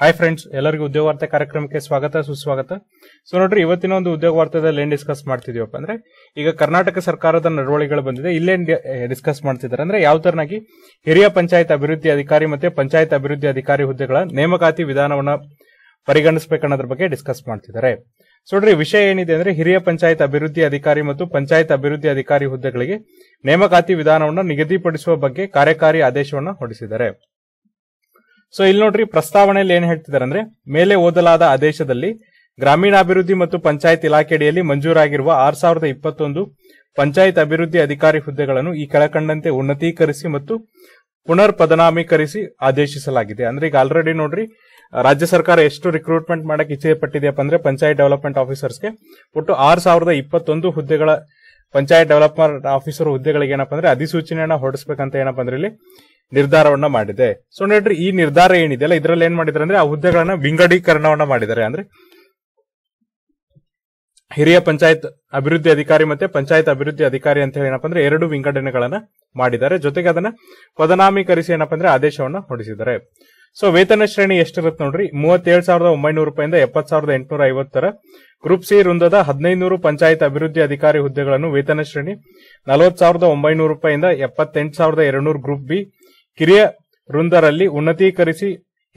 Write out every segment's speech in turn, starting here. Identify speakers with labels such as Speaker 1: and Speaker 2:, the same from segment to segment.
Speaker 1: Hi friends ಎಲ್ಲರಿಗೂ ಉದ್ಯೋಗ ವಾರ್ತೆ ಕಾರ್ಯಕ್ರಮಕ್ಕೆ ಸ್ವಾಗತ, ಸುಸ್ವಾಗತ. ಸೊ ನೋಡ್ರಿ, ಇವತ್ತಿನ ಒಂದು ಉದ್ಯೋಗ ವಾರ್ತೆದಲ್ಲಿ ಏನ್ ಡಿಸ್ಕಸ್ ಮಾಡ್ತಿದೀವಪ್ಪ ಅಂದ್ರೆ, ಈಗ ಕರ್ನಾಟಕ ಸರ್ಕಾರದ ನಡವಳಿಗಳು ಬಂದಿದೆ ಇಲ್ಲೇನ್ ಡಿಸ್ಕಸ್ ಮಾಡ್ತಿದ್ದಾರೆ ಅಂದ್ರೆ ಯಾವ ತರನಾಗಿ ಹಿರಿಯ ಪಂಚಾಯತ್ ಅಭಿವೃದ್ಧಿ ಅಧಿಕಾರಿ ಮತ್ತೆ ಪಂಚಾಯತ್ ಅಭಿವೃದ್ಧಿ ಅಧಿಕಾರಿ ಹುದ್ದೆಗಳ ನೇಮಕಾತಿ ವಿಧಾನವನ್ನ ಪರಿಗಣಿಸಬೇಕನ್ನೋದ್ರ ಬಗ್ಗೆ ಡಿಸ್ಕಸ್ ಮಾಡ್ತಿದ್ದಾರೆ. ಸೊ ನೋಡ್ರಿ, ವಿಷಯ ಏನಿದೆ ಅಂದ್ರೆ ಹಿರಿಯ ಪಂಚಾಯತ್ ಅಭಿವೃದ್ಧಿ ಅಧಿಕಾರಿ ಮತ್ತು ಪಂಚಾಯತ್ ಅಭಿವೃದ್ಧಿ ಅಧಿಕಾರಿ ಹುದ್ದೆಗಳಿಗೆ ನೇಮಕಾತಿ ವಿಧಾನವನ್ನು ನಿಗದಿಪಡಿಸುವ ಬಗ್ಗೆ ಕಾರ್ಯಕಾರಿ ಆದೇಶವನ್ನು ಹೊರಡಿಸಿದ್ದಾರೆ. ಸೊ ಇಲ್ಲಿ ನೋಡ್ರಿ, ಪ್ರಸ್ತಾವನೆಯಲ್ಲಿ ಏನ್ ಹೇಳ್ತಿದ್ದಾರೆ ಅಂದ್ರೆ, ಮೇಲೆ ಓದಲಾದ ಆದೇಶದಲ್ಲಿ ಗ್ರಾಮೀಣಾಭಿವೃದ್ಧಿ ಮತ್ತು ಪಂಚಾಯತ್ ಇಲಾಖೆಯಡಿಯಲ್ಲಿ ಮಂಜೂರಾಗಿರುವ ಆರ್ ಸಾವಿರದ ಇಪ್ಪತ್ತೊಂದು ಪಂಚಾಯತ್ ಅಭಿವೃದ್ಧಿ ಅಧಿಕಾರಿ ಹುದ್ದೆಗಳನ್ನು ಈ ಕೆಳಕಂಡಂತೆ ಉನ್ನತೀಕರಿಸಿ ಮತ್ತು ಪುನರ್ ಪದನಾಮೀಕರಿಸಿ ಆದೇಶಿಸಲಾಗಿದೆ. ಅಂದ್ರೆ ಈಗ ಆಲ್ರೆಡಿ ನೋಡ್ರಿ, ರಾಜ್ಯ ಸರ್ಕಾರ ಎಷ್ಟು ರಿಕ್ರೂಟ್ಮೆಂಟ್ ಮಾಡಕ್ಕೆ ಇಚ್ಛೆ ಪಟ್ಟಿದೆಯಪ್ಪ ಅಂದ್ರೆ ಪಂಚಾಯತ್ ಡೆವಲಪ್ಮೆಂಟ್ ಆಫೀಸರ್ಸ್ಗೆ ಒಟ್ಟು ಆರ್ ಸಾವಿರದ ಇಪ್ಪತ್ತೊಂದು ಹುದ್ದೆಗಳ, ಪಂಚಾಯತ್ ಡೆವಲಪ್ಮೆಂಟ್ ಆಫೀಸರ್ ಹುದ್ದೆಗಳಿಗೆ ಏನಪ್ಪ ಅಂದ್ರೆ ಅಧಿಸೂಚನೆಯನ್ನ ಹೊರಡಿಸಬೇಕಂತ ಏನಪ್ಪ ಅಂದ್ರೆ ಇಲ್ಲಿ ನಿರ್ಧಾರವನ್ನ ಮಾಡಿದೆ. ಸೊ ನೋಡ್ರಿ, ಈ ನಿರ್ಧಾರ ಏನಿದೆಯಲ್ಲ ಇದರಲ್ಲಿ ಏನ್ ಮಾಡಿದ್ದಾರೆ ಅಂದ್ರೆ, ಆ ಹುದ್ದೆಗಳನ್ನ ವಿಂಗಡೀಕರಣವನ್ನ ಮಾಡಿದ್ದಾರೆ. ಅಂದ್ರೆ, ಹಿರಿಯ ಪಂಚಾಯತ್ ಅಭಿವೃದ್ಧಿ ಅಧಿಕಾರಿ ಮತ್ತೆ ಪಂಚಾಯತ್ ಅಭಿವೃದ್ಧಿ ಅಧಿಕಾರಿ ಅಂತ ಹೇಳಿ ಏನಪ್ಪ ಅಂದ್ರೆ, ಎರಡು ವಿಂಗಡಣೆಗಳನ್ನ ಮಾಡಿದ್ದಾರೆ. ಜೊತೆಗೆ ಅದನ್ನ ಪದನಾಮೀಕರಿಸಿ ಏನಪ್ಪ ಅಂದ್ರೆ, ಆದೇಶವನ್ನ ಹೊರಡಿಸಿದ್ದಾರೆ. ಸೊ ವೇತನ ಶ್ರೇಣಿ ಎಷ್ಟಿರುತ್ತೆ ನೋಡ್ರಿ, ಮೂವತ್ತೇಳು ಸಾವಿರದ ಒಂಬೈನೂರು ರೂಪಾಯಿಂದ ಎಪ್ಪತ್ ಸಾವಿರದ ಎಂಟುನೂರ ಐವತ್ತರ ಗ್ರೂಪ್ ಸಿ ವೃಂದದ ಹದಿನೈದು ಪಂಚಾಯತ್ ಅಭಿವೃದ್ಧಿ ಅಧಿಕಾರಿ ಹುದ್ದೆಗಳನ್ನು ವೇತನ ಶ್ರೇಣಿ ನಲವತ್ತು ಸಾವಿರದ ಒಂಬೈನೂರು ರೂಪಾಯಿಂದ ಎಪ್ಪತ್ತೆಂಟು ಸಾವಿರದ ಎರಡ್ನೂರು ಗ್ರೂಪ್ ಬಿ ಕಿರಿಯ ವೃಂದರಲ್ಲಿ ಉನ್ನತೀಕರಿಸಿ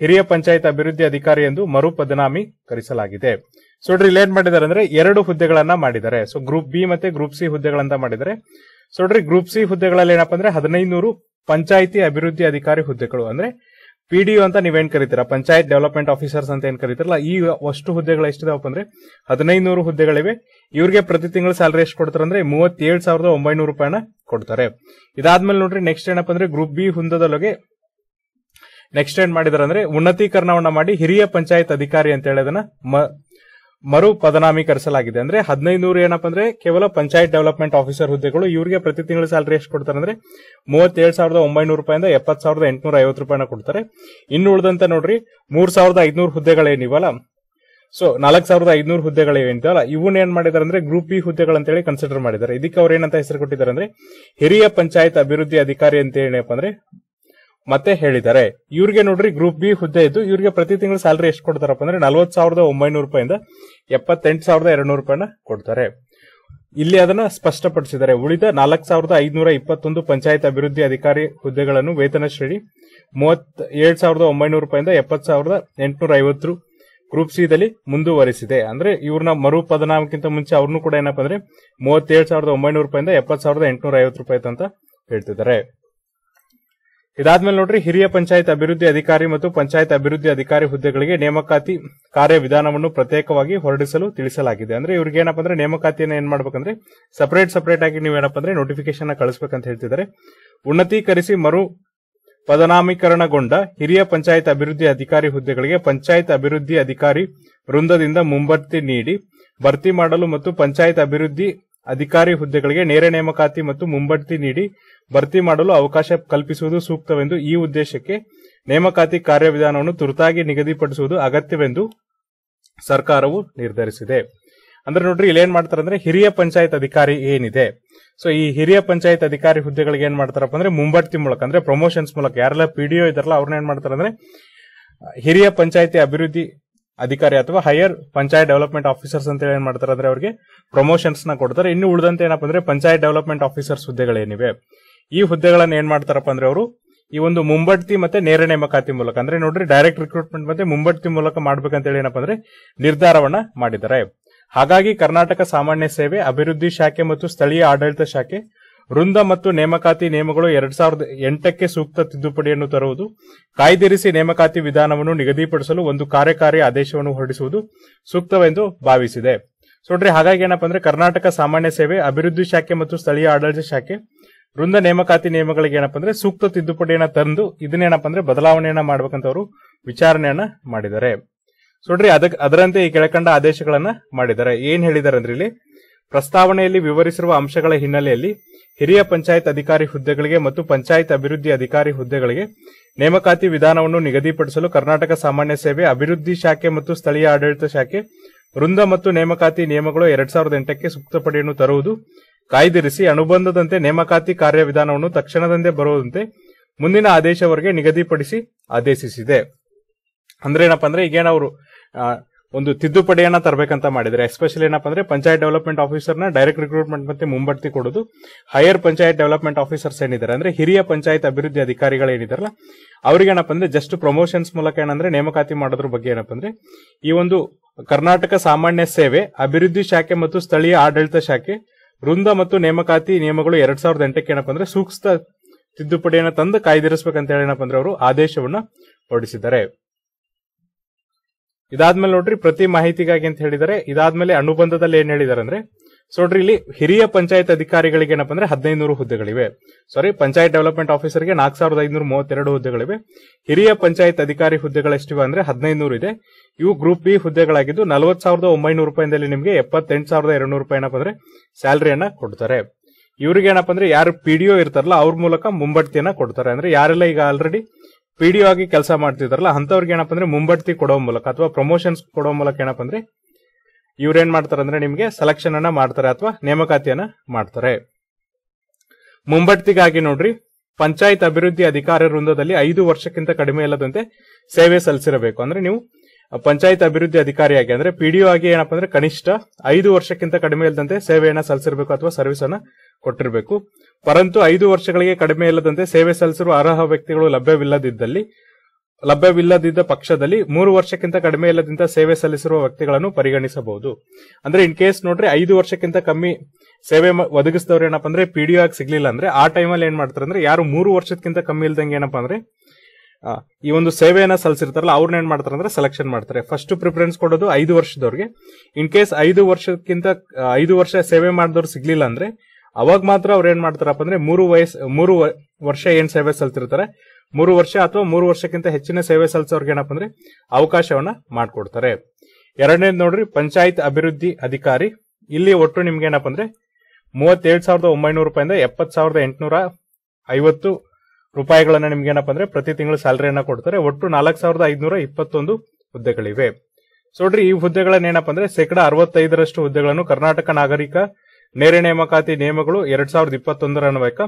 Speaker 1: ಹಿರಿಯ ಪಂಚಾಯತ್ ಅಭಿವೃದ್ಧಿ ಅಧಿಕಾರಿ ಎಂದು ಮರು ಪದನಾಮೀಕರಿಸಲಾಗಿದೆ ಸೊ ಇಲ್ಲಿ ಏನ್ ಮಾಡಿದ್ದಾರೆ ಅಂದ್ರೆ ಎರಡು ಹುದ್ದೆಗಳನ್ನ ಮಾಡಿದ್ದಾರೆ. ಸೊ ಗ್ರೂಪ್ ಬಿ ಮತ್ತೆ ಗ್ರೂಪ್ ಸಿ ಹುದ್ದೆಗಳಂತ ಮಾಡಿದ್ದಾರೆ. ಸೊ ಗ್ರೂಪ್ ಸಿ ಹುದ್ದೆಗಳಲ್ಲಿ ಏನಪ್ಪಾ ಅಂದ್ರೆ ಹದಿನೈದು ಪಂಚಾಯಿತಿ ಅಭಿವೃದ್ಧಿ ಅಧಿಕಾರಿ ಹುದ್ದೆಗಳು ಅಂದ್ರೆ ಪಿಡಿಒ ಅಂತ ನೀವೇನ್ ಕರಿತೀರಾ? ಪಂಚಾಯತ್ ಡೆವಲಪ್ಮೆಂಟ್ ಆಫೀಸರ್ಸ್ ಅಂತ ಏನ್ ಕರಿತೀರಲ್ಲ, ಈ ಅಷ್ಟು ಹುದ್ದೆಗಳು ಎಷ್ಟಿದಾವಪ್ಪ ಅಂದ್ರೆ ಹದಿನೈದುನೂರು ಹುದ್ದೆಗಳಿವೆ. ಇವ್ರಿಗೆ ಪ್ರತಿ ತಿಂಗಳು ಸ್ಯಾಲರಿ ಎಷ್ಟು ಕೊಡ್ತಾರೆ ಅಂದ್ರೆ, ಮೂವತ್ತೇಳು ಸಾವಿರದ ಒಂಬೈನೂರು ರೂಪಾಯಿನ ಕೊಡ್ತಾರೆ. ಇದಾದ್ಮೇಲೆ ನೋಡ್ರಿ ನೆಕ್ಸ್ಟ್ ಏನಪ್ಪ ಅಂದ್ರೆ ಗ್ರೂಪ್ ಬಿ ಹುದ್ದದೊಳಗೆ ನೆಕ್ಸ್ಟ್ ಏನ್ ಮಾಡಿದಾರೆ ಅಂದ್ರೆ, ಉನ್ನತೀಕರಣವನ್ನ ಮಾಡಿ ಹಿರಿಯ ಪಂಚಾಯತ್ ಅಧಿಕಾರಿ ಅಂತ ಹೇಳಿ ಅದನ್ನ ಮರು ಪದನಾಮೀಕರಿಸಲಾಗಿದೆ ಅಂದ್ರೆ ಹದಿನೈದು ಏನಪ್ಪ ಅಂದ್ರೆ ಕೇವಲ ಪಂಚಾಯತ್ ಡೆವಲಪ್ಮೆಂಟ್ ಆಫೀಸರ್ ಹುದ್ದೆಗಳು ಇವರಿಗೆ ಪ್ರತಿ ತಿಂಗಳು ಸ್ಯಾಲರಿ ಎಷ್ಟು ಕೊಡ್ತಾರೆ ಅಂದ್ರೆ ಮೂವತ್ತೇಳು ಸಾವಿರದ ಒಂಬೈನೂರು ರೂಪಾಯಿಂದ ಎಪ್ಪತ್ ಸಾವಿರದ ಎಂಟುನೂರ ಐವತ್ತು ರೂಪಾಯಿನ ಕೊಡ್ತಾರೆ. ಇನ್ನು ಉಳಿದಂತೆ ನೋಡ್ರಿ ಮೂರ್ ಸಾವಿರದ ಐದ್ನೂರು ಹುದ್ದೆಗಳೇನಿವಲ್ಲ? ಸೊ ನಾಲ್ಕು ಸಾವಿರದ ಐದ್ನೂರು ಹುದ್ದೆಗಳು ಏನಿದೆಯಲ್ಲ ಇವನ್ನ ಏನ್ ಮಾಡಿದಾರೆ ಅಂದ್ರೆ ಗ್ರೂಪ್ ಬಿ ಹುದ್ದೆಗಳಂತೇಳಿ ಕನ್ಸಿಡರ್ ಮಾಡಿದ್ದಾರೆ. ಇದಕ್ಕೆ ಅವ್ರ ಏನಂತ ಹೆಸರು ಕೊಟ್ಟಿದ್ದಾರೆ ಅಂದ್ರೆ ಹಿರಿಯ ಪಂಚಾಯತ್ ಅಭಿವೃದ್ಧಿ ಅಧಿಕಾರಿ ಅಂತ ಏನಪ್ಪ ಅಂದ್ರೆ ಮತ್ತೆ ಹೇಳಿದ್ದಾರೆ, ಇವ್ರಿಗೆ ನೋಡ್ರಿ ಗ್ರೂಪ್ ಬಿ ಹುದ್ದೆ ಇದ್ದು ಇವ್ರಿಗೆ ಪ್ರತಿ ತಿಂಗಳು ಸ್ಯಾಲರಿ ಎಷ್ಟು ಕೊಡ್ತಾರಪ್ಪ ಅಂದ್ರೆ ನಲ್ವತ್ ಸಾವಿರದ ಒಂಬೈನೂರು ರೂಪಾಯಿಂದ ಎಪ್ಪತ್ತೆಂಟು ಸಾವಿರದ ಎರಡ್ನೂರು ರೂಪಾಯಿನ ಕೊಡ್ತಾರೆ. ಇಲ್ಲಿ ಅದನ್ನ ಸ್ಪಷ್ಟಪಡಿಸಿದ್ದಾರೆ. ಉಳಿದ ನಾಲ್ಕು ಸಾವಿರದ ಐದುನೂರ ಇಪ್ಪತ್ತೊಂದು ಪಂಚಾಯತ್ ಅಭಿವೃದ್ಧಿ ಅಧಿಕಾರಿ ಹುದ್ದೆಗಳನ್ನು ವೇತನ ಶ್ರೇಣಿ ಮೂವತ್ ಏಳು ಸಾವಿರದ ಒಂಬೈನೂರು ರೂಪಾಯಿಂದ ಎಪ್ಪತ್ತು ಸಾವಿರದ ಎಂಟುನೂರ ಐವತ್ತು ಗ್ರೂಪ್ ಸಿ ದಲ್ಲಿ ಮುಂದುವರಿಸಿದೆ. ಅಂದ್ರೆ ಇವ್ರನ್ನ ಮರು ಪದನಾಮಕ್ಕಿಂತ ಮುಂಚೆ ಅವ್ರನ್ನೂ ಕೂಡ ಏನಪ್ಪ ಅಂದ್ರೆ ಮೂವತ್ತೇಳು ಸಾವಿರದ ಒಂಬೈನೂರು ರೂಪಾಯಿಂದ ಎಪ್ಪತ್ತು ಸಾವಿರದ ಎಂಟುನೂರ ಐವತ್ತು ರೂಪಾಯಿ ಅಂತ ಹೇಳ್ತಿದ್ದಾರೆ. ಇದಾದ್ಮೇಲೆ ನೋಡ್ರಿ, ಹಿರಿಯ ಪಂಚಾಯತ್ ಅಭಿವೃದ್ಧಿ ಅಧಿಕಾರಿ ಮತ್ತು ಪಂಚಾಯತ್ ಅಭಿವೃದ್ಧಿ ಅಧಿಕಾರಿ ಹುದ್ದೆಗಳಿಗೆ ನೇಮಕಾತಿ ಕಾರ್ಯವಿಧಾನವನ್ನು ಪ್ರತ್ಯೇಕವಾಗಿ ಹೊರಡಿಸಲು ತಿಳಿಸಲಾಗಿದೆ. ಅಂದ್ರೆ ಇವ್ರಿಗೆ ಏನಪ್ಪ ಅಂದ್ರೆ ನೇಮಕಾತಿಯನ್ನು ಏನ್ ಮಾಡ್ಬೇಕಂದ್ರೆ ಸಪರೇಟ್ ಸಪರೇಟ್ ಆಗಿ ನೀವು ಏನಪ್ಪ ಅಂದ್ರೆ ನೋಟಿಫಿಕೇಶನ್ ಕಳಿಸ್ಬೇಕಂತ ಹೇಳ್ತಿದ್ದಾರೆ. ಉನ್ನತೀಕರಿಸಿ ಮರು ಪದನಾಮೀಕರಣಗೊಂಡ ಹಿರಿಯ ಪಂಚಾಯತ್ ಅಭಿವೃದ್ಧಿ ಅಧಿಕಾರಿ ಹುದ್ದೆಗಳಿಗೆ ಪಂಚಾಯತ್ ಅಭಿವೃದ್ಧಿ ಅಧಿಕಾರಿ ವೃಂದದಿಂದ ಮುಂಬಡ್ತಿ ನೀಡಿ, ಭರ್ತಿ ಮಾಡಲು ಮತ್ತು ಪಂಚಾಯತ್ ಅಭಿವೃದ್ಧಿ ಅಧಿಕಾರಿ ಹುದ್ದೆಗಳಿಗೆ ನೇರ ನೇಮಕಾತಿ ಮತ್ತು ಮುಂಬಡ್ತಿ ನೀಡಿ ಭರ್ತಿ ಮಾಡಲು ಅವಕಾಶ ಕಲ್ಪಿಸುವುದು ಸೂಕ್ತವೆಂದು ಈ ಉದ್ದೇಶಕ್ಕೆ ನೇಮಕಾತಿ ಕಾರ್ಯವಿಧಾನವನ್ನು ತುರ್ತಾಗಿ ನಿಗದಿಪಡಿಸುವುದು ಅಗತ್ಯವೆಂದು ಸರ್ಕಾರವು ನಿರ್ಧರಿಸಿದೆ. ಅಂದ್ರೆ ನೋಡ್ರಿ, ಇಲ್ಲಿ ಏನ್ ಮಾಡ್ತಾರೆ ಅಂದ್ರೆ ಹಿರಿಯ ಪಂಚಾಯತ್ ಅಧಿಕಾರಿ ಏನಿದೆ? ಸೊ ಈ ಹಿರಿಯ ಪಂಚಾಯತ್ ಅಧಿಕಾರಿ ಹುದ್ದೆಗಳಿಗೆ ಏನ್ ಮಾಡ್ತಾರಪ್ಪ ಅಂದ್ರೆ ಮುಂಬಡ್ತಿ ಮೂಲಕ, ಅಂದ್ರೆ ಪ್ರಮೋಷನ್ಸ್ ಮೂಲಕ, ಯಾರೆಲ್ಲ ಪಿಡಿಒ ಇದಾರಲ್ಲ ಅವ್ರನ್ನ ಏನ್ ಮಾಡ್ತಾರೆ ಅಂದ್ರೆ ಹಿರಿಯ ಪಂಚಾಯತಿ ಅಭಿವೃದ್ಧಿ ಅಧಿಕಾರಿ ಅಥವಾ ಹೈಯರ್ ಪಂಚಾಯತ್ ಡೆವಲಪ್ಮೆಂಟ್ ಆಫೀಸರ್ಸ್ ಅಂತ ಏನ್ ಮಾಡ್ತಾರೆ ಅಂದ್ರೆ ಅವರಿಗೆ ಪ್ರಮೋಷನ್ಸ್ನ ಕೊಡ್ತಾರೆ. ಇನ್ನು ಉಳಿದಂತೆ ಏನಪ್ಪ ಅಂದ್ರೆ ಪಂಚಾಯತ್ ಡೆವಲಪ್ಮೆಂಟ್ ಆಫೀಸರ್ಸ್ ಹುದ್ದೆಗಳೇನಿವೆ? ಈ ಹುದ್ದೆಗಳನ್ನ ಏನ್ ಮಾಡ್ತಾರಪ್ಪ ಅಂದ್ರೆ ಅವರು ಈ ಒಂದು ಮುಂಬಡ್ತಿ ಮತ್ತೆ ನೇರ ನೇಮಕಾತಿ ಮೂಲಕ, ಅಂದ್ರೆ ನೋಡ್ರಿ ಡೈರೆಕ್ಟ್ ರಿಕ್ರೂಟ್ಮೆಂಟ್ ಮತ್ತೆ ಮುಂಬಡ್ತಿ ಮೂಲಕ ಮಾಡ್ಬೇಕಂತ ಹೇಳಿ ಏನಪ್ಪ ಅಂದ್ರೆ ನಿರ್ಧಾರವನ್ನ ಮಾಡಿದ್ದಾರೆ. ಹಾಗಾಗಿ ಕರ್ನಾಟಕ ಸಾಮಾನ್ಯ ಸೇವೆ, ಅಭಿವೃದ್ಧಿ ಶಾಖೆ ಮತ್ತು ಸ್ಥಳೀಯ ಆಡಳಿತ ಶಾಖೆ, ವೃಂದ ಮತ್ತು ನೇಮಕಾತಿ ನಿಯಮಗಳು ಎರಡ್ ಸಾವಿರದ ಎಂಟಕ್ಕೆ ಸೂಕ್ತ ತಿದ್ದುಪಡಿಯನ್ನು ತರುವುದು, ಕಾಯ್ದಿರಿಸಿ ನೇಮಕಾತಿ ವಿಧಾನವನ್ನು ನಿಗದಿಪಡಿಸಲು ಒಂದು ಕಾರ್ಯಕಾರಿ ಆದೇಶವನ್ನು ಹೊರಡಿಸುವುದು ಸೂಕ್ತವೆಂದು ಭಾವಿಸಿದೆ. ನೋಡ್ರಿ, ಹಾಗಾಗಿ ಏನಪ್ಪ ಅಂದ್ರೆ ಕರ್ನಾಟಕ ಸಾಮಾನ್ಯ ಸೇವೆ, ಅಭಿವೃದ್ಧಿ ಶಾಖೆ ಮತ್ತು ಸ್ಥಳೀಯ ಆಡಳಿತ ಶಾಖೆ ವೃಂದ ನೇಮಕಾತಿ ನಿಯಮಗಳಿಗೆ ಏನಪ್ಪ ಅಂದ್ರೆ ಸೂಕ್ತ ತಿದ್ದುಪಡಿಯನ್ನ ತಂದು ಇದನ್ನೇನಪ್ಪ ಅಂದ್ರೆ ಬದಲಾವಣೆಯನ್ನ ಮಾಡ್ಬೇಕಂತ ಅವರು ವಿಚಾರಣೆಯನ್ನ ಮಾಡಿದ್ದಾರೆ. ನೋಡ್ರಿ ಅದಕ್ಕೆ ಅದರಂತೆ ಈ ಕೆಳಕಂಡ ಆದೇಶಗಳನ್ನ ಮಾಡಿದ್ದಾರೆ. ಏನ್ ಹೇಳಿದ್ದಾರೆ ಅಂದ್ರೆ ಇಲ್ಲಿ, ಪ್ರಸ್ತಾವನೆಯಲ್ಲಿ ವಿವರಿಸಿರುವ ಅಂಶಗಳ ಹಿನ್ನೆಲೆಯಲ್ಲಿ ಹಿರಿಯ ಪಂಚಾಯತ್ ಅಧಿಕಾರಿ ಹುದ್ದೆಗಳಿಗೆ ಮತ್ತು ಪಂಚಾಯತ್ ಅಭಿವೃದ್ಧಿ ಅಧಿಕಾರಿ ಹುದ್ದೆಗಳಿಗೆ ನೇಮಕಾತಿ ವಿಧಾನವನ್ನು ನಿಗದಿಪಡಿಸಲು ಕರ್ನಾಟಕ ಸಾಮಾನ್ಯ ಸೇವೆ, ಅಭಿವೃದ್ಧಿ ಶಾಖೆ ಮತ್ತು ಸ್ಥಳೀಯ ಆಡಳಿತ ಶಾಖೆ ವೃಂದ ಮತ್ತು ನೇಮಕಾತಿ ನಿಯಮಗಳು ಎರಡ್ ಸಾವಿರದ ಎಂಟಕ್ಕೆ ಸೂಕ್ತಪಡಿಯನ್ನು ತರುವುದು ಕಾಯ್ದಿರಿಸಿ ಅನುಬಂಧದಂತೆ ನೇಮಕಾತಿ ಕಾರ್ಯವಿಧಾನವನ್ನು ತಕ್ಷಣದಂತೆ ಬರುವಂತೆ ಮುಂದಿನ ಆದೇಶವರೆಗೆ ನಿಗದಿಪಡಿಸಿ ಆದೇಶಿಸಿದೆ. ಅಂದ್ರೆ ಏನಪ್ಪಾ ಅಂದ್ರೆ ಈಗೇನ ಅವರು ಒಂದು ತಿದ್ದುಪಡಿಯನ್ನ ತರಬೇಕಂತ ಮಾಡಿದ್ರೆ ಎಸ್ಪೆಷಲಿ ಏನಪ್ಪಾ ಅಂದ್ರೆ ಪಂಚಾಯತ್ ಡೆವಲಪ್ಮೆಂಟ್ ಆಫೀಸರ್ನ ಡೈರೆಕ್ಟ್ ರಿಕ್ರೂಟ್ಮೆಂಟ್ ಮತ್ತೆ ಮುಂಬಡ್ತಿ ಕೊಡೋದು ಹೈಯರ್ ಪಂಚಾಯತ್ ಡೆವಲಪ್ಮೆಂಟ್ ಆಫೀಸರ್ಸ್ ಏನಿದ್ದಾರೆ ಅಂದ್ರೆ ಹಿರಿಯ ಪಂಚಾಯತ್ ಅಭಿವೃದ್ಧಿ ಅಧಿಕಾರಿಗಳು ಏನಿದಾರಲ್ಲ ಅವ್ರಿಗೆ ಏನಪ್ಪಾ ಅಂದ್ರೆ ಜಸ್ಟ್ ಪ್ರಮೋಷನ್ಸ್ ಮೂಲಕ ಏನಂದ್ರೆ ನೇಮಕಾತಿ ಮಾಡೋದ್ರ ಬಗ್ಗೆ ಏನಪ್ಪಾ ಅಂದ್ರೆ ಈ ಒಂದು ಕರ್ನಾಟಕ ಸಾಮಾನ್ಯ ಸೇವೆ, ಅಭಿವೃದ್ಧಿ ಶಾಖೆ ಮತ್ತು ಸ್ಥಳೀಯ ಆಡಳಿತ ಶಾಖೆ ವೃಂದ ಮತ್ತು ನೇಮಕಾತಿ ನಿಯಮಗಳು ಎರಡ್ ಸಾವಿರದ ಎಂಟಕ್ಕೆ ಏನಪ್ಪ ಅಂದ್ರೆ ಸೂಕ್ತ ತಿದ್ದುಪಡಿಯನ್ನು ತಂದು ಕಾಯ್ದಿರಿಸಬೇಕಂತ ಹೇಳಿ ಏನಪ್ಪ ಅಂದ್ರೆ ಅವರು ಆದೇಶವನ್ನ ಹೊರಡಿಸಿದ್ದಾರೆ. ಇದಾದ್ಮೇಲೆ ನೋಡ್ರಿ ಪ್ರತಿ ಮಾಹಿತಿಗಾಗಿ ಅಂತ ಹೇಳಿದರೆ ಇದಾದ್ಮೇಲೆ ಅನುಬಂಧದಲ್ಲಿ ಏನ್ ಹೇಳಿದಾರೆ ಅಂದ್ರೆ ಸೊ ನೋಡ್ರಿ ಇಲ್ಲಿ ಹಿರಿಯ ಪಂಚಾಯತ್ ಅಧಿಕಾರಿಗಳಿಗೆ ಏನಪ್ಪ ಅಂದ್ರೆ ಹದಿನೈದು ಹುದ್ದೆಗಳಿವೆ. ಸಾರಿ ಪಂಚಾಯತ್ ಡೆವಲಪ್ಮೆಂಟ್ ಆಫೀಸರ್ಗೆ ನಾಲ್ಕು ಸಾವಿರದ ಐದುನೂರ ಮೂವತ್ತೆರಡು ಹುದ್ದೆಗಳಿವೆ. ಹಿರಿಯ ಪಂಚಾಯತ್ ಅಧಿಕಾರಿ ಹುದ್ದೆಗಳು ಎಷ್ಟಿವೆ ಅಂದ್ರೆ ಹದಿನೈದು ಇದೆ. ಇವು ಗ್ರೂಪ್ ಬಿ ಹುದ್ದೆಗಳಾಗಿದ್ದು ನಲವತ್ತು ಸಾವಿರದ ಒಂಬೈನೂರು ರೂಪಾಯಿಂದಲ್ಲಿ ನಿಮಗೆ ಎಪ್ಪತ್ತೆಂಟು ಸಾವಿರದ ಎರಡು ನೂರು ರೂಪಾಯಿ ಏನಪ್ಪ ಅಂದ್ರೆ ಸ್ಯಾಲರಿಯನ್ನ ಕೊಡ್ತಾರೆ. ಇವ್ರಿಗೆ ಏನಪ್ಪ ಅಂದ್ರೆ ಯಾರು ಪಿಡಿಒ ಇರ್ತಾರಲ್ಲ, ಅವ್ರ ಮೂಲಕ ಮುಂಬಡ್ತಿಯನ್ನ ಕೊಡ್ತಾರೆ. ಅಂದ್ರೆ ಯಾರೆಲ್ಲ ಈಗ ಆಲ್ರೆಡಿ ಪಿಡಿಒ ಆಗಿ ಕೆಲಸ ಮಾಡ್ತಿದಾರಲ್ಲ ಅಂತವ್ರಿಗೆ ಏನಪ್ಪ ಅಂದ್ರೆ ಮುಂಬಡ್ತಿ ಕೊಡೋ ಮೂಲಕ ಅಥವಾ ಪ್ರಮೋಷನ್ಸ್ ಕೊಡೋ ಮೂಲಕ ಏನಪ್ಪ ಅಂದ್ರೆ ಇವ್ರೇನ್ ಮಾಡ್ತಾರೆ ಅಂದ್ರೆ ನಿಮಗೆ ಸೆಲೆಕ್ಷನ್ ಅನ್ನ ಮಾಡ್ತಾರೆ ಅಥವಾ ನೇಮಕಾತಿಯನ್ನ ಮಾಡ್ತಾರೆ. ಮುಂಬಡ್ತಿಗಾಗಿ ನೋಡ್ರಿ, ಪಂಚಾಯತ್ ಅಭಿವೃದ್ಧಿ ಅಧಿಕಾರಿ ವೃಂದದಲ್ಲಿ ಐದು ವರ್ಷಕ್ಕಿಂತ ಕಡಿಮೆ ಇಲ್ಲದಂತೆ ಸೇವೆ ಸಲ್ಲಿಸಿರಬೇಕು. ಅಂದ್ರೆ ನೀವು ಪಂಚಾಯತ್ ಅಭಿವೃದ್ಧಿ ಅಧಿಕಾರಿಯಾಗಿ ಅಂದ್ರೆ ಪಿಡಿಒ ಆಗಿ ಏನಪ್ಪಾ ಅಂದ್ರೆ ಕನಿಷ್ಠ ಐದು ವರ್ಷಕ್ಕಿಂತ ಕಡಿಮೆ ಇಲ್ಲದಂತೆ ಸೇವೆಯನ್ನ ಸಲ್ಲಿಸಿರಬೇಕು ಅಥವಾ ಸರ್ವಿಸ್ ಅನ್ನ ಕೊಟ್ಟಿರಬೇಕು. ಪರಂತು ಐದು ವರ್ಷಗಳಿಗೆ ಕಡಿಮೆ ಇಲ್ಲದಂತೆ ಸೇವೆ ಸಲ್ಲಿಸಿರುವ ಅರ್ಹ ವ್ಯಕ್ತಿಗಳು ಲಭ್ಯವಿಲ್ಲದಿದ್ದಲ್ಲಿ ಲಭ್ಯವಿಲ್ಲದಿದ್ದ ಪಕ್ಷದಲ್ಲಿ ಮೂರು ವರ್ಷಕ್ಕಿಂತ ಕಡಿಮೆ ಇಲ್ಲದಿಂದ ಸೇವೆ ಸಲ್ಲಿಸಿರುವ ವ್ಯಕ್ತಿಗಳನ್ನು ಪರಿಗಣಿಸಬಹುದು. ಅಂದ್ರೆ ಇನ್ ಕೇಸ್ ನೋಡ್ರಿ ಐದು ವರ್ಷಕ್ಕಿಂತ ಕಮ್ಮಿ ಸೇವೆ ಒದಗಿಸಿದವ್ರು ಏನಪ್ಪಾ ಅಂದ್ರೆ ಪಿಡಿಒ ಆಗಿ ಸಿಗ್ಲಿಲ್ಲ ಅಂದ್ರೆ ಆ ಟೈಮಲ್ಲಿ ಏನ್ ಮಾಡ್ತಾರೆ ಅಂದ್ರೆ ಯಾರು ಮೂರು ವರ್ಷಕ್ಕಿಂತ ಕಮ್ಮಿ ಇಲ್ದಂಗೆ ಏನಪ್ಪಾ ಅಂದ್ರೆ ಈ ಒಂದು ಸೇವೆಯನ್ನ ಸಲ್ಲಿಸಿರ್ತಾರಲ್ಲ ಅವ್ರನ್ನ ಏನ್ ಮಾಡ್ತಾರೆ ಅಂದ್ರೆ ಸೆಲೆಕ್ಷನ್ ಮಾಡ್ತಾರೆ. ಫಸ್ಟ್ ಪ್ರಿಫರೆನ್ಸ್ ಕೊಡೋದು ಐದು ವರ್ಷದವ್ರಿಗೆ. ಇನ್ ಕೇಸ್ ಐದು ವರ್ಷಕ್ಕಿಂತ ಐದು ವರ್ಷ ಸೇವೆ ಮಾಡಿದವ್ರು ಸಿಗ್ಲಿಲ್ಲ ಅಂದ್ರೆ ಅವಾಗ ಮಾತ್ರ ಅವ್ರು ಏನ್ ಮಾಡ್ತಾರಪ್ಪ ಅಂದ್ರೆ ಮೂರು ವಯಸ್ಸು ಮೂರು ವರ್ಷ ಏನ್ ಸೇವೆ ಸಲ್ತಿರ್ತಾರೆ, ಮೂರು ವರ್ಷ ಅಥವಾ ಮೂರು ವರ್ಷಕ್ಕಿಂತ ಹೆಚ್ಚಿನ ಸೇವೆ ಸಲ್ಲಿಸೋರ್ಗೆ ಏನಪ್ಪ ಅಂದ್ರೆ ಅವಕಾಶವನ್ನ ಮಾಡ್ಕೊಡ್ತಾರೆ. ಎರಡನೇದು ನೋಡ್ರಿ, ಪಂಚಾಯತ್ ಅಭಿವೃದ್ಧಿ ಅಧಿಕಾರಿ. ಇಲ್ಲಿ ಒಟ್ಟು ನಿಮ್ಗೆ ಏನಪ್ಪ ಅಂದ್ರೆ ಮೂವತ್ತೇಳು ಸಾವಿರದ ಒಂಬೈನೂರು ರೂಪಾಯಿಂದ ಎಪ್ಪತ್ತು ಸಾವಿರದ ಎಂಟುನೂರ ಐವತ್ತು ರೂಪಾಯಿಗಳನ್ನ ನಿಮ್ಗೆ ಏನಪ್ಪ ಅಂದ್ರೆ ಪ್ರತಿ ತಿಂಗಳು ಸ್ಯಾಲರಿಯನ್ನ ಕೊಡ್ತಾರೆ. ಒಟ್ಟು ನಾಲ್ಕು ಸಾವಿರದ ಐದುನೂರ ಇಪ್ಪತ್ತೊಂದು ಹುದ್ದೆಗಳಿವೆ. ಸೊ ನೋಡ್ರಿ ಈ ಹುದ್ದೆಗಳನ್ನ ಏನಪ್ಪ ಅಂದ್ರೆ ಶೇಕಡ ಅರವತ್ತೈದರಷ್ಟು ಹುದ್ದೆಗಳನ್ನು ಕರ್ನಾಟಕ ನಾಗರಿಕ ನೇರ ನೇಮಕಾತಿ ನಿಯಮಗಳು ಎರಡ್ ಸಾವಿರದ ಇಪ್ಪತ್ತೊಂದರ ಅನ್ವಯಕ.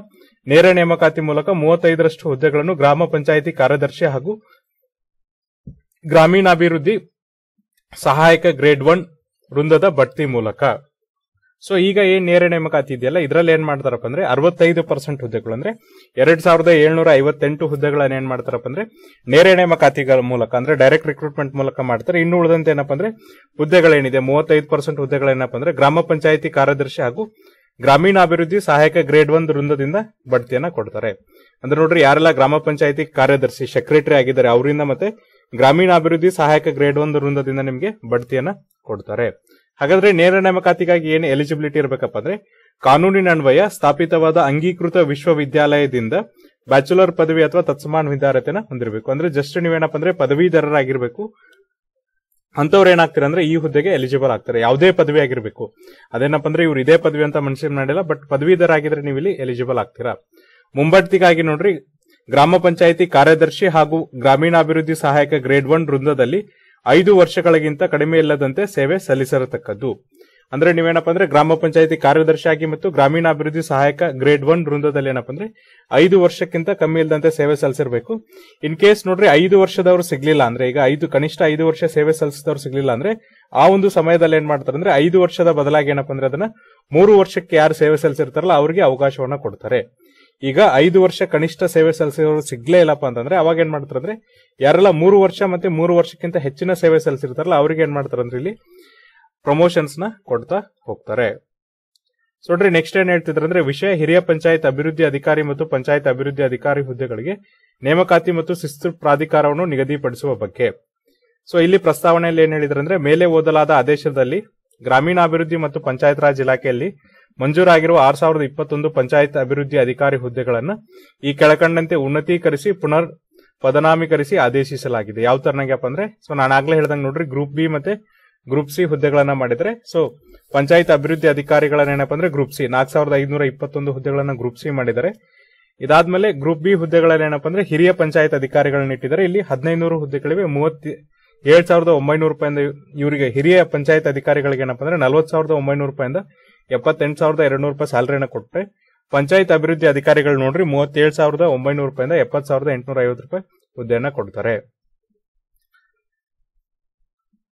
Speaker 1: ನೇರ ನೇಮಕಾತಿ ಮೂಲಕ ಮೂವತ್ತೈದರಷ್ಟು ಹುದ್ದೆಗಳನ್ನು ಗ್ರಾಮ ಪಂಚಾಯಿತಿ ಕಾರ್ಯದರ್ಶಿ ಹಾಗೂ ಗ್ರಾಮೀಣಾಭಿವೃದ್ಧಿ ಸಹಾಯಕ ಗ್ರೇಡ್ ಒನ್ ವೃಂದದ ಬಡ್ತಿ ಮೂಲಕ. ಸೊ ಈಗ ಏನ್ ನೇರ ನೇಮಕಾತಿ ಇದೆಯಲ್ಲ ಇದ್ರಲ್ಲಿ ಏನ್ ಮಾಡ್ತಾರಪ್ಪ ಅಂದ್ರೆ ಅರವತ್ತೈದು ಪರ್ಸೆಂಟ್ ಹುದ್ದೆಗಳು ಅಂದ್ರೆ ಎರಡ್ ಸಾವಿರದ ಏಳ್ನೂರ ಐವತ್ತೆಂಟು ಹುದ್ದೆಗಳನ್ನ ಏನ್ ಮಾಡ್ತಾರಪ್ಪ ಅಂದ್ರೆ ನೇರ ನೇಮಕಾತಿಗಳ ಮೂಲಕ ಅಂದ್ರೆ ಡೈರೆಕ್ಟ್ ರಿಕ್ರೂಟ್ಮೆಂಟ್ ಮೂಲಕ ಮಾಡ್ತಾರೆ. ಇನ್ನು ಉಳಿದಂತೆ ಏನಪ್ಪ ಅಂದ್ರೆ ಹುದ್ದೆಗಳೇನಿದೆ, ಮೂವತ್ತೈದು ಪರ್ಸೆಂಟ್ ಹುದ್ದೆಗಳೇನಪ್ಪ ಅಂದ್ರೆ ಗ್ರಾಮ ಪಂಚಾಯಿತಿ ಕಾರ್ಯದರ್ಶಿ ಹಾಗೂ ಗ್ರಾಮೀಣಾಭಿವೃದ್ಧಿ ಸಹಾಯಕ ಗ್ರೇಡ್ ಒಂದ್ ವೃಂದದಿಂದ ಬಡ್ತಿಯನ್ನ ಕೊಡ್ತಾರೆ. ಅಂದ್ರೆ ನೋಡ್ರಿ, ಯಾರೆಲ್ಲ ಗ್ರಾಮ ಪಂಚಾಯಿತಿ ಕಾರ್ಯದರ್ಶಿ ಸೆಕ್ರೆಟರಿ ಆಗಿದ್ದಾರೆ, ಅವರಿಂದ ಮತ್ತೆ ಗ್ರಾಮೀಣಾಭಿವೃದ್ಧಿ ಸಹಾಯಕ ಗ್ರೇಡ್ ಒಂದು ವೃಂದದಿಂದ ನಿಮಗೆ ಬಡ್ತಿಯನ್ನ ಕೊಡ್ತಾರೆ. ಹಾಗಾದ್ರೆ ನೇರ ನೇಮಕಾತಿಗಾಗಿ ಏನು ಎಲಿಜಿಬಿಲಿಟಿ ಇರಬೇಕಪ್ಪ ಅಂದ್ರೆ ಕಾನೂನಿನ ಅನ್ವಯ, ಸ್ಥಾಪಿತವಾದ ಅಂಗೀಕೃತ ವಿಶ್ವವಿದ್ಯಾಲಯದಿಂದ ಬ್ಯಾಚುಲರ್ ಪದವಿ ಅಥವಾ ತತ್ಸಮಾನ ವಿದ್ಯಾರ್ಹತೆನ ಹೊಂದಿರಬೇಕು. ಅಂದ್ರೆ ಜಸ್ಟ್ ನೀವೇನಪ್ಪ ಅಂದ್ರೆ ಪದವೀಧರರಾಗಿರ್ಬೇಕು. ಅಂತವ್ರು ಏನಾಗ್ತಾರೆ ಅಂದ್ರೆ ಈ ಹುದ್ದೆಗೆ ಎಲಿಜಿಬಲ್ ಆಗ್ತಾರೆ. ಯಾವುದೇ ಪದವಿ ಆಗಿರ್ಬೇಕು. ಅದೇನಪ್ಪ ಅಂದ್ರೆ ಇವ್ರು ಇದೇ ಪದವಿ ಅಂತ ಮೆನ್ಷನ್ ಮಾಡಿಲ್ಲ ಬಟ್ ಪದವೀಧರ ಆಗಿದ್ರೆ ನೀವು ಇಲ್ಲಿ ಎಲಿಜಿಬಲ್ ಆಗ್ತೀರಾ. ಮುಂಬಡ್ತಿಗಾಗಿ ನೋಡ್ರಿ, ಗ್ರಾಮ ಪಂಚಾಯಿತಿ ಕಾರ್ಯದರ್ಶಿ ಹಾಗೂ ಗ್ರಾಮೀಣಾಭಿವೃದ್ಧಿ ಸಹಾಯಕ ಗ್ರೇಡ್ ಒನ್ ವೃಂದದಲ್ಲಿ ಐದು ವರ್ಷಗಳಿಗಿಂತ ಕಡಿಮೆ ಇಲ್ಲದಂತೆ ಸೇವೆ ಸಲ್ಲಿಸಿರತಕ್ಕದ್ದು. ಅಂದ್ರೆ ನೀವೇನಪ್ಪ ಅಂದ್ರೆ ಗ್ರಾಮ ಪಂಚಾಯಿತಿ ಕಾರ್ಯದರ್ಶಿಯಾಗಿ ಮತ್ತು ಗ್ರಾಮೀಣಾಭಿವೃದ್ಧಿ ಸಹಾಯಕ ಗ್ರೇಡ್ ಒನ್ ವೃಂದದಲ್ಲಿ ಏನಪ್ಪ ಅಂದ್ರೆ ಐದು ವರ್ಷಕ್ಕಿಂತ ಕಮ್ಮಿ ಇಲ್ಲದಂತೆ ಸೇವೆ ಸಲ್ಲಿಸಿರಬೇಕು. ಇನ್ ಕೇಸ್ ನೋಡ್ರಿ ಐದು ವರ್ಷದವ್ರು ಸಿಗ್ಲಿಲ್ಲ ಅಂದ್ರೆ, ಈಗ ಐದು ಕನಿಷ್ಠ ಐದು ವರ್ಷ ಸೇವೆ ಸಲ್ಲಿಸಿದವ್ರು ಸಿಗ್ಲಿಲ್ಲ ಅಂದ್ರೆ, ಆ ಒಂದು ಸಮಯದಲ್ಲಿ ಏನ್ ಮಾಡ್ತಾರೆ ಅಂದ್ರೆ ಐದು ವರ್ಷದ ಬದಲಾಗಿ ಏನಪ್ಪ ಅಂದ್ರೆ ಅದನ್ನ ಮೂರು ವರ್ಷಕ್ಕೆ ಯಾರು ಸೇವೆ ಸಲ್ಲಿಸಿರ್ತಾರಲ್ಲ, ಅವರಿಗೆ ಅವಕಾಶವನ್ನ ಕೊಡ್ತಾರೆ. ಈಗ ಐದು ವರ್ಷ ಕನಿಷ್ಠ ಸೇವೆ ಸಲ್ಲಿಸಿರೋರು ಸಿಗ್ಲೇ ಇಲ್ಲಪ್ಪ ಅಂತಂದ್ರೆ ಅವಾಗ ಏನ್ ಮಾಡ್ತಾರೆ ಅಂದ್ರೆ ಯಾರೆಲ್ಲ ಮೂರು ವರ್ಷ ಮತ್ತೆ ಮೂರು ವರ್ಷಕ್ಕಿಂತ ಹೆಚ್ಚಿನ ಸೇವೆ ಸಲ್ಲಿಸಿರ್ತಾರಲ್ಲ, ಅವ್ರಿಗೆ ಏನ್ ಮಾಡ್ತಾರೆ ಅಂದ್ರೆ ಇಲ್ಲಿ ಪ್ರಮೋಷನ್ಸ್ನ ಕೊಡ್ತಾ ಹೋಗ್ತಾರೆ. ಸೊ ನೋಡ್ರಿ ನೆಕ್ಸ್ಟ್ ಏನ್ ಹೇಳ್ತಿದ್ರೆ ಅಂದ್ರೆ ವಿಷಯ ಹಿರಿಯ ಪಂಚಾಯತ್ ಅಭಿವೃದ್ಧಿ ಅಧಿಕಾರಿ ಮತ್ತು ಪಂಚಾಯತ್ ಅಭಿವೃದ್ಧಿ ಅಧಿಕಾರಿ ಹುದ್ದೆಗಳಿಗೆ ನೇಮಕಾತಿ ಮತ್ತು ಶಿಸ್ತು ಪ್ರಾಧಿಕಾರವನ್ನು ನಿಗದಿಪಡಿಸುವ ಬಗ್ಗೆ. ಸೊ ಇಲ್ಲಿ ಪ್ರಸ್ತಾವನೆಯಲ್ಲಿ ಏನ್ ಹೇಳಿದ್ರೆ ಅಂದ್ರೆ ಮೇಲೆ ಓದಲಾದ ಆದೇಶದಲ್ಲಿ ಗ್ರಾಮೀಣಾಭಿವೃದ್ಧಿ ಮತ್ತು ಪಂಚಾಯತ್ ರಾಜ್ ಇಲಾಖೆಯಲ್ಲಿ ಮಂಜೂರಾಗಿರುವ ಆರ್ ಸಾವಿರದ ಇಪ್ಪತ್ತೊಂದು ಪಂಚಾಯತ್ ಅಭಿವೃದ್ಧಿ ಅಧಿಕಾರಿ ಹುದ್ದೆಗಳನ್ನು ಈ ಕೆಳಕಂಡಂತೆ ಉನ್ನತೀಕರಿಸಿ ಪುನರ್ ಪದನಾಮೀಕರಿಸಿ ಆದೇಶಿಸಲಾಗಿದೆ. ಯಾವ ತರನಾಗ್ಯಪ್ಪ ಅಂದ್ರೆ, ಸೊ ನಾನು ಆಗ್ಲೇ ಹೇಳ್ದಂಗೆ ನೋಡ್ರಿ, ಗ್ರೂಪ್ ಬಿ ಮತ್ತೆ ಗ್ರೂಪ್ ಸಿ ಹುದ್ದೆಗಳನ್ನ ಮಾಡಿದ್ರೆ, ಸೊ ಪಂಚಾಯತ್ ಅಭಿವೃದ್ಧಿ ಅಧಿಕಾರಿಗಳನ್ನ ಏನಪ್ಪ ಅಂದ್ರೆ ಗ್ರೂಪ್ ಸಿ. ನಾಲ್ಕು ಸಾವಿರದ ಐದುನೂರ ಇಪ್ಪತ್ತೊಂದು ಹುದ್ದೆಗಳನ್ನ ಗ್ರೂಪ್ ಸಿ ಮಾಡಿದ್ದಾರೆ ಇದಾದ್ಮೇಲೆ ಗ್ರೂಪ್ ಬಿ ಹುದ್ದೆಗಳಲ್ಲಿ ಏನಪ್ಪ ಅಂದ್ರೆ ಹಿರಿಯ ಪಂಚಾಯತ್ ಅಧಿಕಾರಿಗಳನ್ನ ಇಟ್ಟಿದ್ದಾರೆ. ಇಲ್ಲಿ ಹದಿನೈದು ಹುದ್ದೆಗಳಿವೆ, ಮೂವತ್ತ್ ಏಳು ಸಾವಿರದ ಒಂಬೈನೂರು ರೂಪಾಯಿಂದ ಇವರಿಗೆ ಹಿರಿಯ ಪಂಚಾಯತ್ ಅಧಿಕಾರಿಗಳಿಗೆ ಏನಪ್ಪ ಅಂದ್ರೆ ನಲವತ್ತು ಸಾವಿರದ ಒಂಬೈನೂರು ರೂಪಾಯಿಂದ ಎಪ್ಪತ್ತೆಂಟು ಸಾವಿರದ ಎರಡು ನೂರು ರೂಪಾಯಿ ಸ್ಯಾಲರಿನ ಕೊಟ್ಟರೆ ಪಂಚಾಯತ್ ಅಭಿವೃದ್ಧಿ ಅಧಿಕಾರಿಗಳು ನೋಡ್ರಿ ಮೂವತ್ತೇಳು ಸಾವಿರದ ಒಂಬೈನೂರು ರೂಪಾಯಿಂದ ಎಪ್ಪತ್ತು ಸಾವಿರದ ಎಂಟುನೂರ ಐವತ್ತು ರೂಪಾಯಿ ಹುದ್ದೆಯನ್ನ ಕೊಡ್ತಾರೆ.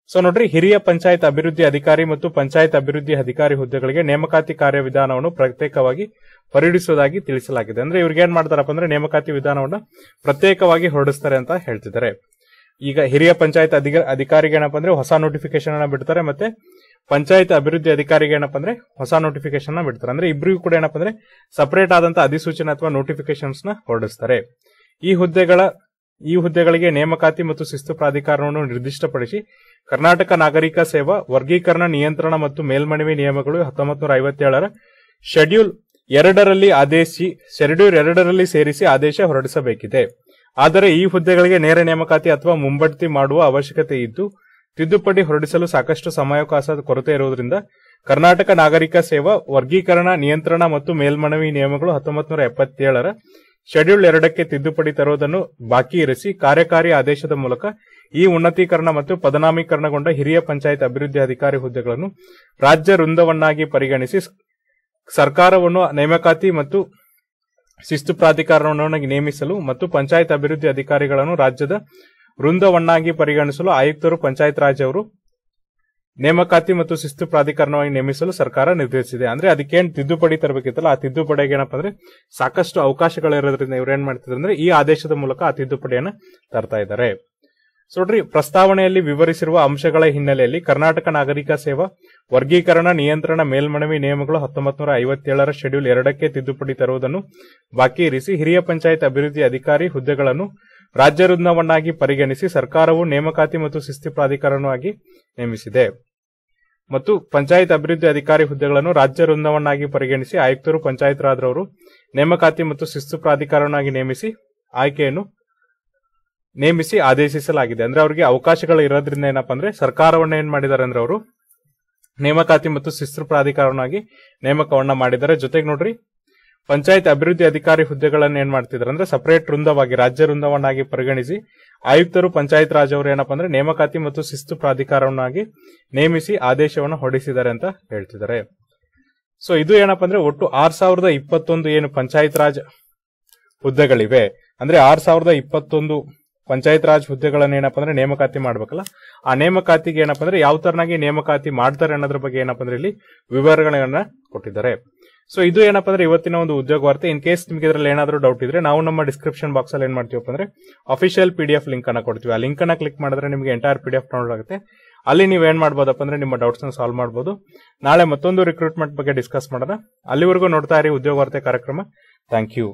Speaker 1: ಸೊ ನೋಡ್ರಿ, ಹಿರಿಯ ಪಂಚಾಯತ್ ಅಭಿವೃದ್ಧಿ ಅಧಿಕಾರಿ ಮತ್ತು ಪಂಚಾಯತ್ ಅಭಿವೃದ್ಧಿ ಅಧಿಕಾರಿ ಹುದ್ದೆಗಳಿಗೆ ನೇಮಕಾತಿ ಕಾರ್ಯವಿಧಾನವನ್ನು ಪ್ರತ್ಯೇಕವಾಗಿ ಪರಿಡಿಸುವುದಾಗಿ ತಿಳಿಸಲಾಗಿದೆ. ಅಂದ್ರೆ ಇವ್ರಿಗೆ ಏನ್ ಮಾಡ್ತಾರಪ್ಪ ಅಂದ್ರೆ ನೇಮಕಾತಿ ವಿಧಾನವನ್ನು ಪ್ರತ್ಯೇಕವಾಗಿ ಹೊರಡಿಸ್ತಾರೆ ಅಂತ ಹೇಳ್ತಿದ್ದಾರೆ. ಈಗ ಹಿರಿಯ ಪಂಚಾಯತ್ ಅಧಿಕ ಅಧಿಕಾರಿಗೆ ಏನಪ್ಪ ಅಂದ್ರೆ ಹೊಸ ನೋಟಿಫಿಕೇಶನ್ ಅನ್ನ ಬಿಡ್ತಾರೆ ಮತ್ತೆ ಪಂಚಾಯತ್ ಅಭಿವೃದ್ಧಿ ಅಧಿಕಾರಿಗೆ ಏನಪ್ಪ ಅಂದ್ರೆ ಹೊಸ ನೋಟಿಫಿಕೇಶನ್ನ ಬಿಡ್ತಾರೆ. ಅಂದ್ರೆ ಇಬ್ಬರಿಗೂ ಕೂಡ ಏನಪ್ಪ ಅಂದ್ರೆ ಸಪರೇಟ್ ಆದಂತ ಅಧಿಸೂಚನೆ ಅಥವಾ ನೋಟಿಫಿಕೇಶನ್ಸ್ನ ಹೊರಡಿಸ್ತಾರೆ. ಈ ಹುದ್ದೆಗಳ, ಈ ಹುದ್ದೆಗಳಿಗೆ ನೇಮಕಾತಿ ಮತ್ತು ಶಿಸ್ತು ಪ್ರಾಧಿಕಾರವನ್ನು ನಿರ್ದಿಷ್ಟಪಡಿಸಿ ಕರ್ನಾಟಕ ನಾಗರಿಕ ಸೇವಾ, ವರ್ಗೀಕರಣ, ನಿಯಂತ್ರಣ ಮತ್ತು ಮೇಲ್ಮನವಿ ನಿಯಮಗಳು ಹತ್ತೊಂಬತ್ತು ನೂರ ಐವತ್ತೇಳರ ಶೆಡ್ಯೂಲ್ ಎರಡರಲ್ಲಿ ಆದೇಶಿ ಶೆಡ್ಯೂಲ್ ಎರಡರಲ್ಲಿ ಸೇರಿಸಿ ಆದೇಶ ಹೊರಡಿಸಬೇಕಿದೆ. ಆದರೆ ಈ ಹುದ್ದೆಗಳಿಗೆ ನೇರ ನೇಮಕಾತಿ ಅಥವಾ ಮುಂಬಡ್ತಿ ಮಾಡುವ ಅವಶ್ಯಕತೆ ಇದ್ದು ತಿದ್ದುಪಡಿ ಹೊರಡಿಸಲು ಸಾಕಷ್ಟು ಸಮಯಾವಕಾಶದ ಕೊರತೆ ಇರುವುದರಿಂದ ಕರ್ನಾಟಕ ನಾಗರಿಕ ಸೇವಾ ವರ್ಗೀಕರಣ, ನಿಯಂತ್ರಣ ಮತ್ತು ಮೇಲ್ಮನವಿ ನಿಯಮಗಳು ಹತ್ತೊಂಬತ್ತು ನೂರ ಎಪ್ಪತ್ತೇಳರ ಶೆಡ್ಯೂಲ್ ಎರಡಕ್ಕೆ ತಿದ್ದುಪಡಿ ತರುವುದನ್ನು ಬಾಕಿ ಇರಿಸಿ ಕಾರ್ಯಕಾರಿ ಆದೇಶದ ಮೂಲಕ ಈ ಉನ್ನತೀಕರಣ ಮತ್ತು ಪದನಾಮೀಕರಣಗೊಂಡ ಹಿರಿಯ ಪಂಚಾಯತ್ ಅಭಿವೃದ್ಧಿ ಅಧಿಕಾರಿ ಹುದ್ದೆಗಳನ್ನು ರಾಜ್ಯ ವೃಂದವನ್ನಾಗಿ ಪರಿಗಣಿಸಿ ಸರ್ಕಾರವನ್ನು ನೇಮಕಾತಿ ಮತ್ತು ಶಿಸ್ತು ಪ್ರಾಧಿಕಾರವನ್ನು ನೇಮಿಸಲು ಮತ್ತು ಪಂಚಾಯತ್ ಅಭಿವೃದ್ಧಿ ಅಧಿಕಾರಿಗಳನ್ನು ರಾಜ್ಯದ ವೃಂದವನ್ನಾಗಿ ಪರಿಗಣಿಸಲು ಆಯುಕ್ತರು, ಪಂಚಾಯತ್ ರಾಜ್ ಅವರು ನೇಮಕಾತಿ ಮತ್ತು ಶಿಸ್ತು ಪ್ರಾಧಿಕಾರವಾಗಿ ನೇಮಿಸಲು ಸರ್ಕಾರ ನಿರ್ಧರಿಸಿದೆ. ಅಂದ್ರೆ ಅದಕ್ಕೇನ್ ತಿದ್ದುಪಡಿ ತರಬೇಕಿತ್ತಲ್ಲ, ಆ ತಿದ್ದುಪಡಿಗೆ ಏನಪ್ಪಾ ಅಂದ್ರೆ ಸಾಕಷ್ಟು ಅವಕಾಶಗಳಿರೋದ್ರಿಂದ ಇವ್ರು ಏನ್ ಮಾಡ್ತಿದ್ರು ಅಂದ್ರೆ ಈ ಆದೇಶದ ಮೂಲಕ ಆ ತಿದ್ದುಪಡಿಯನ್ನು ತರ್ತಾ ಇದ್ದಾರೆ. ನೋಡ್ರಿ, ಪ್ರಸ್ತಾವನೆಯಲ್ಲಿ ವಿವರಿಸಿರುವ ಅಂಶಗಳ ಹಿನ್ನೆಲೆಯಲ್ಲಿ ಕರ್ನಾಟಕ ನಾಗರಿಕ ಸೇವಾ ವರ್ಗೀಕರಣ ನಿಯಂತ್ರಣ ಮೇಲ್ಮನವಿ ನಿಯಮಗಳು ಹತ್ತೊಂಬತ್ತು ನೂರ ಐವತ್ತೇಳರ ಶೆಡ್ಯೂಲ್ ಎರಡಕ್ಕೆ ತಿದ್ದುಪಡಿ ತರುವುದನ್ನು ಬಾಕಿ ಇರಿಸಿ ಹಿರಿಯ ಪಂಚಾಯತ್ ಅಭಿವೃದ್ಧಿ ಅಧಿಕಾರಿ ಹುದ್ದೆಗಳನ್ನು ರಾಜ್ಯ ವೃಂದವನ್ನಾಗಿ ಪರಿಗಣಿಸಿ ಸರ್ಕಾರವು ನೇಮಕಾತಿ ಮತ್ತು ಶಿಸ್ತಿ ಪ್ರಾಧಿಕಾರವಾಗಿ ನೇಮಿಸಿದೆ. ಮತ್ತು ಪಂಚಾಯತ್ ಅಭಿವೃದ್ಧಿ ಅಧಿಕಾರಿ ಹುದ್ದೆಗಳನ್ನು ರಾಜ್ಯ ವೃಂದವನ್ನಾಗಿ ಪರಿಗಣಿಸಿ ಆಯುಕ್ತರು ಪಂಚಾಯತ್ ರಾಜ್ರವರು ನೇಮಕಾತಿ ಮತ್ತು ಶಿಸ್ತು ಪ್ರಾಧಿಕಾರವನ್ನಾಗಿ ನೇಮಿಸಿ ಆಯ್ಕೆಯನ್ನು ನೇಮಿಸಿ ಆದೇಶಿಸಲಾಗಿದೆ. ಅಂದ್ರೆ ಅವರಿಗೆ ಅವಕಾಶಗಳು ಇರೋದ್ರಿಂದ ಏನಪ್ಪಾ ಅಂದ್ರೆ ಸರ್ಕಾರವನ್ನ ಏನ್ ಮಾಡಿದ್ದಾರೆ ಅಂದ್ರೆ ಅವರು ನೇಮಕಾತಿ ಮತ್ತು ಶಿಸ್ತು ಪ್ರಾಧಿಕಾರವನ್ನಾಗಿ ನೇಮಕವನ್ನ ಮಾಡಿದ್ದಾರೆ. ಜೊತೆಗೆ ನೋಡ್ರಿ ಪಂಚಾಯತ್ ಅಭಿವೃದ್ಧಿ ಅಧಿಕಾರಿ ಹುದ್ದೆಗಳನ್ನು ಏನ್ ಮಾಡ್ತಿದ್ರು ಅಂದ್ರೆ ಸಪರೇಟ್ ವೃಂದವಾಗಿ, ರಾಜ್ಯ ವೃಂದವನ್ನಾಗಿ ಪರಿಗಣಿಸಿ ಆಯುಕ್ತರು ಪಂಚಾಯತ್ ರಾಜ್ ಅವರು ಏನಪ್ಪಾ ಅಂದ್ರೆ ನೇಮಕಾತಿ ಮತ್ತು ಶಿಸ್ತು ಪ್ರಾಧಿಕಾರವನ್ನಾಗಿ ನೇಮಿಸಿ ಆದೇಶವನ್ನು ಹೊರಡಿಸಿದ್ದಾರೆ ಅಂತ ಹೇಳ್ತಿದ್ದಾರೆ. ಸೊ ಇದು ಏನಪ್ಪಾ ಅಂದ್ರೆ ಒಟ್ಟು ಆರ್ ಸಾವಿರದ ಇಪ್ಪತ್ತೊಂದು ಏನು ಪಂಚಾಯತ್ ರಾಜ್ ಹುದ್ದೆಗಳಿವೆ. ಅಂದ್ರೆ ಆರ್ ಸಾವಿರದ ಇಪ್ಪತ್ತೊಂದು ಪಂಚಾಯತ್ ರಾಜ್ ಹುದ್ದೆಗಳನ್ನ ಏನಪ್ಪಾ ಅಂದ್ರೆ ನೇಮಕಾತಿ ಮಾಡ್ಬೇಕಲ್ಲ. ಆ ನೇಮಕಾತಿಗೆ ಏನಪ್ಪಾ ಅಂದ್ರೆ ಯಾವ ತರನಾಗಿ ನೇಮಕಾತಿ ಮಾಡ್ತಾರೆ ಅನ್ನೋದ್ರ ಬಗ್ಗೆ ಏನಪ್ಪಾ ಅಂದ್ರೆ ಇಲ್ಲಿ ವಿವರಗಳನ್ನ ಕೊಟ್ಟಿದ್ದಾರೆ. ಸೊ ಇದು ಏನಪ್ಪ ಅಂದ್ರೆ ಇವತ್ತಿನ ಒಂದು ಉದ್ಯೋಗ ವಾರ್ತೆ. ಇನ್ ಕೇಸ್ ನಿಮಗೆ ಇದ್ರಲ್ಲಿ ಏನಾದರೂ ಡೌಟ್ ಇದ್ರೆ, ನಾವು ನಮ್ಮ ಡಿಸ್ಕ್ರಿಪ್ಷನ್ ಬಾಕ್ಸ್ ಅಲ್ಲಿ ಏನ್ ಮಾಡ್ತೀವಪ್ಪ ಅಂದ್ರೆ official P D F link ಅನ್ನ ಕೊಡ್ತೀವಿ. ಆ ಲಿಂಕ್ ಅನ್ನ ಕ್ಲಿಕ್ ಮಾಡಿದ್ರೆ ನಿಮಗೆ entire P D F download ಆಗುತ್ತೆ. ಅಲ್ಲಿ ನೀವು ಏನ್ ಮಾಡ್ಬೋದಪ್ಪ ಅಂದ್ರೆ, ನಿಮ್ಮ ಡೌಟ್ಸ್ನ ಸಾಲ್ವ್ ಮಾಡಬಹುದು ನಾಳೆ ಮತ್ತೊಂದು ರಿಕ್ರೂಟ್ಮೆಂಟ್ ಬಗ್ಗೆ ಡಿಸ್ಕಸ್ ಮಾಡೋಣ. ಅಲ್ಲಿವರೆಗೂ ನೋಡ್ತಾ ಇರಿ ಉದ್ಯೋಗ ವಾರ್ತೆ ಕಾರ್ಯಕ್ರಮ. Thank you